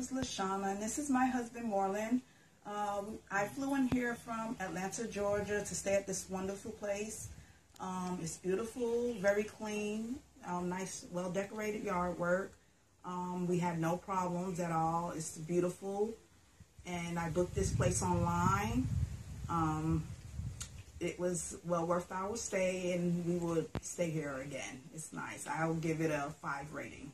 is Lashana, and this is my husband, Moreland. Um, I flew in here from Atlanta, Georgia to stay at this wonderful place. Um, it's beautiful, very clean, um, nice, well-decorated yard work. Um, we had no problems at all. It's beautiful. And I booked this place online. Um, it was well worth our stay, and we would stay here again. It's nice. I'll give it a five rating.